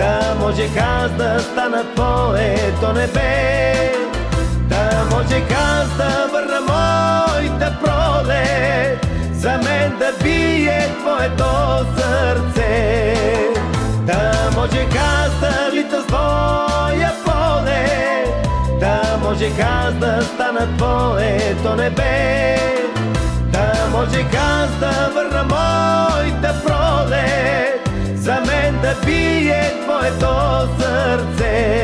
да можех аз да стана твоето небе, да можех аз да върна моята пролет, за мен да бие твоето сърце. Да можех аз да лита с твоя поле, да можех аз да стана твоето небе, да бие твоето сърце.